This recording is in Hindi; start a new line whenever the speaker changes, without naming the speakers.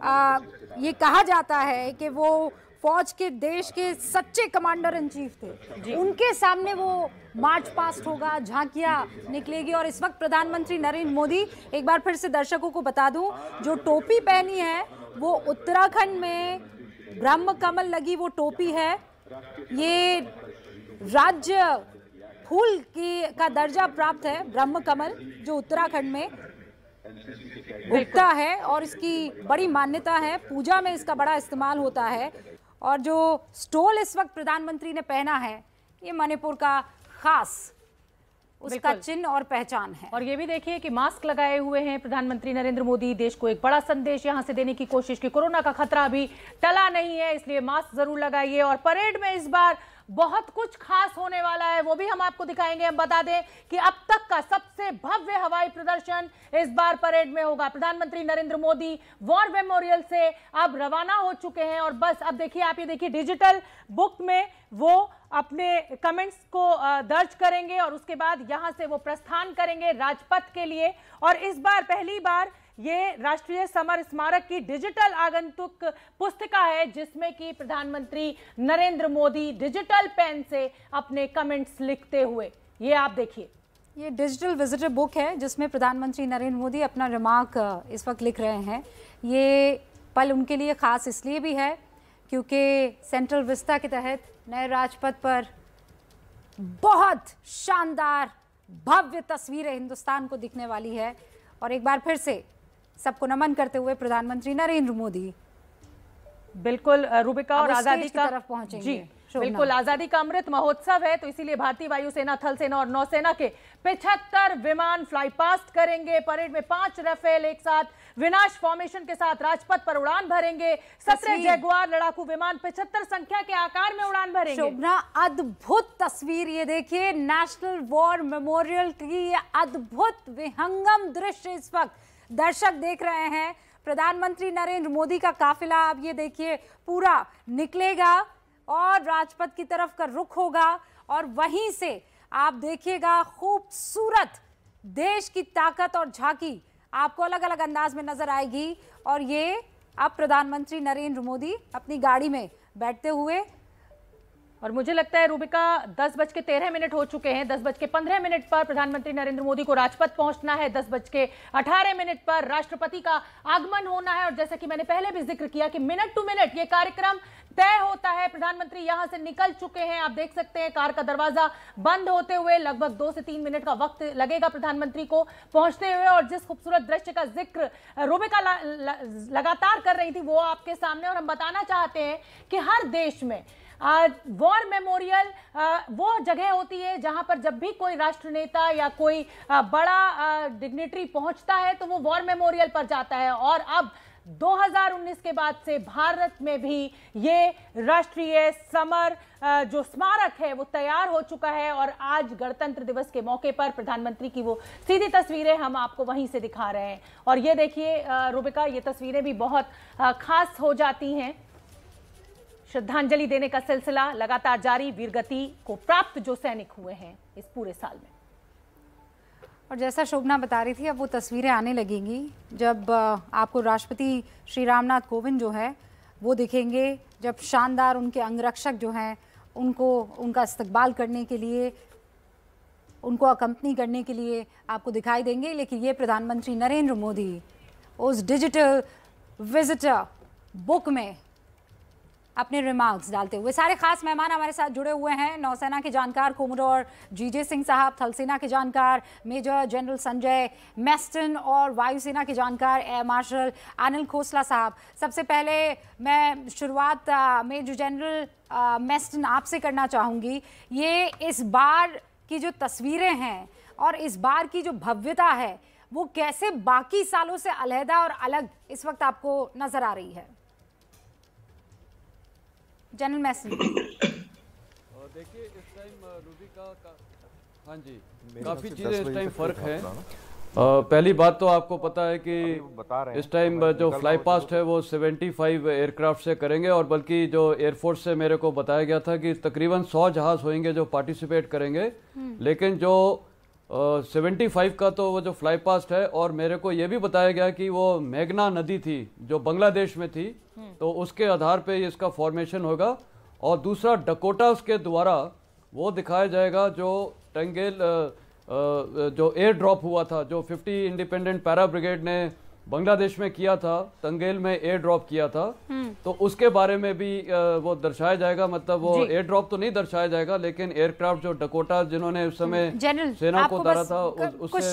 आ, ये कहा जाता है कि वो फौज के देश के सच्चे कमांडर इन चीफ थे। उनके सामने वो मार्च पास्ट होगा झांकियाँ निकलेगी और इस वक्त प्रधानमंत्री नरेंद्र मोदी एक बार फिर से दर्शकों को बता दूँ जो टोपी पहनी है वो उत्तराखंड में ब्रह्म कमल लगी वो टोपी है। ये राज्य फूल की का दर्जा प्राप्त है ब्रह्म कमल जो उत्तराखंड में। उगता है और इसकी बड़ी मान्यता है। पूजा में इसका बड़ा इस्तेमाल होता है। और जो स्टोल इस वक्त प्रधानमंत्री ने पहना है ये मणिपुर का खास उसका चिन्ह और पहचान है।
और ये भी देखिए कि मास्क लगाए हुए हैं प्रधानमंत्री नरेंद्र मोदी। देश को एक बड़ा संदेश यहाँ से देने की कोशिश की। कोरोना का खतरा अभी टला नहीं है इसलिए मास्क ज़रूर लगाइए। और परेड में इस बार बहुत कुछ खास होने वाला है, वो भी हम आपको दिखाएँगे। हम बता दें कि अब तक का सबसे भव्य हवाई प्रदर्शन इस बार परेड में होगा। प्रधानमंत्री नरेंद्र मोदी वॉर मेमोरियल से अब रवाना हो चुके हैं और बस, अब देखिए आप ये देखिए, डिजिटल बुक में वो अपने कमेंट्स को दर्ज करेंगे और उसके बाद यहाँ से वो प्रस्थान करेंगे राजपथ के लिए। और इस बार पहली बार ये राष्ट्रीय समर स्मारक की डिजिटल आगंतुक पुस्तिका है, जिसमें कि प्रधानमंत्री नरेंद्र मोदी डिजिटल पेन से अपने कमेंट्स लिखते हुए। ये आप देखिए।
ये डिजिटल विजिटर बुक है, जिसमें प्रधानमंत्री नरेंद्र मोदी अपना रिमार्क इस वक्त लिख रहे हैं। ये पल उनके लिए खास इसलिए भी है, क्योंकि सेंट्रल विस्ता के तहत नए राजपथ पर बहुत शानदार भव्य तस्वीरें हिंदुस्तान को दिखने वाली है। और एक बार फिर से सबको नमन करते हुए प्रधानमंत्री नरेंद्र मोदी।
बिल्कुल रूबिका और आज़ादी
की तरफ़ पहुँचेंगे।
जी बिल्कुल आज़ादी का अमृत महोत्सव है तो इसीलिए भारतीय वायुसेना थल सेना और नौसेना के 75 विमान फ्लाई पास्ट करेंगे। परेड में पाँच रफेल एक साथ विनाश फॉर्मेशन के साथ राजपथ पर उड़ान भरेंगे। सत्रह। जैगुआर लड़ाकू विमान 75 संख्या के आकार में उड़ान भरेंगे।
शोभना अद्भुत तस्वीर ये देखिए नेशनल वॉर मेमोरियल की अद्भुत विहंगम दृश्य इस वक्त। दर्शक देख रहे हैं। प्रधानमंत्री नरेंद्र मोदी का काफिला आप ये देखिए, पूरा निकलेगा और राजपथ की तरफ़ का रुख होगा और वहीं से आप देखिएगा, खूबसूरत देश की ताकत और झांकी आपको अलग अलग अंदाज में नज़र आएगी। और ये अब प्रधानमंत्री नरेंद्र मोदी अपनी गाड़ी में बैठते हुए
और मुझे लगता है रूबिका दस बज के तेरह मिनट हो चुके हैं, दस बज के पंद्रह मिनट पर प्रधानमंत्री नरेंद्र मोदी को राजपथ पहुँचना है, दस बज के अठारह मिनट पर राष्ट्रपति का आगमन होना है। और जैसा कि मैंने पहले भी ज़िक्र किया कि मिनट टू मिनट ये कार्यक्रम तय होता है, प्रधानमंत्री यहाँ से निकल चुके हैं। आप देख सकते हैं, कार का दरवाज़ा बंद होते हुए लगभग दो से तीन मिनट का वक्त लगेगा प्रधानमंत्री को पहुँचते हुए। और जिस खूबसूरत दृश्य का ज़िक्र रूबिका लगातार कर रही थी, वो आपके सामने। और हम बताना चाहते हैं कि हर देश में वॉर मेमोरियल वो जगह होती है जहाँ पर जब भी कोई राष्ट्र नेता या कोई बड़ा डिग्नेटरी पहुँचता है तो वो वॉर मेमोरियल पर जाता है। और अब 2019 के बाद से भारत में भी ये राष्ट्रीय समर जो स्मारक है वो तैयार हो चुका है। और आज गणतंत्र दिवस के मौके पर प्रधानमंत्री की वो सीधी तस्वीरें हम आपको वहीं से दिखा रहे हैं। और ये देखिए रूबिका, ये तस्वीरें भी बहुत खास हो जाती हैं। श्रद्धांजलि देने का सिलसिला लगातार जारी, वीरगति को प्राप्त जो सैनिक हुए हैं इस पूरे साल में।
और जैसा शोभना बता रही थी, अब वो तस्वीरें आने लगेंगी। जब आपको राष्ट्रपति श्री रामनाथ कोविंद जो है, वो दिखेंगे। जब शानदार उनके अंगरक्षक जो हैं, उनको, उनका इस्तकबाल करने के लिए, उनको अकम्पनी करने के लिए आपको दिखाई देंगे। लेकिन ये प्रधानमंत्री नरेंद्र मोदी, उस डिजिटल विजिटर बुक में अपने रिमार्क्स डालते हुए। सारे खास मेहमान हमारे साथ जुड़े हुए हैं। नौसेना के जानकार कोमोडोर जीजे सिंह साहब, थलसेना के जानकार मेजर जनरल संजय मेस्टन और वायुसेना के जानकार एयर मार्शल अनिल खोसला साहब। सबसे पहले मैं शुरुआत मेजर जनरल मेस्टन आपसे करना चाहूँगी। ये इस बार की जो तस्वीरें हैं और इस बार की जो भव्यता है, वो कैसे बाकी सालों से अलहदा और अलग इस वक्त आपको नज़र आ रही है? जनरल मैसन
देखिए इस टाइम रूबिका का हाँ जी काफ़ी चीज़ें इस टाइम फ़र्क है। पहली बात तो आपको पता है कि
बता रहे
इस टाइम जो फ्लाई पास्ट है वो 75 एयरक्राफ्ट से करेंगे और बल्कि जो एयरफोर्स से मेरे को बताया गया था कि तकरीबन 100 जहाज़ होंगे जो पार्टिसिपेट करेंगे। लेकिन जो सेवेंटी फाइव का तो वो जो फ्लाई पास्ट है और मेरे को ये भी बताया गया कि वो मेघना नदी थी जो बांग्लादेश में थी तो उसके आधार पे इसका फॉर्मेशन होगा। और दूसरा डकोटास के द्वारा वो दिखाया जाएगा जो टंगेल जो एयर ड्रॉप हुआ था जो 50 इंडिपेंडेंट पैरा ब्रिगेड ने बांग्लादेश में किया था तंगेल में एयर ड्रॉप किया था। तो उसके बारे में भी वो दर्शाया जाएगा मतलब वो एयर ड्रॉप तो नहीं दर्शाया जाएगा लेकिन एयरक्राफ्ट जो डकोटा जिन्होंने उस समय सेना को उतारा था उससे